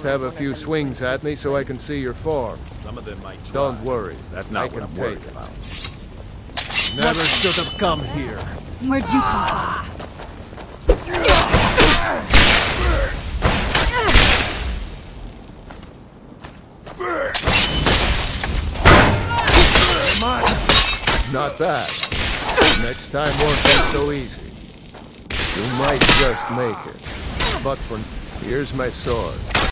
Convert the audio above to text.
Just have a few swings at me so I can see your form. Some of them might try. Don't worry. That's not I what I'm worried about. Never should have come here. Where'd you come from? Not that. Next time won't be so easy. You might just make it. But for here's my sword.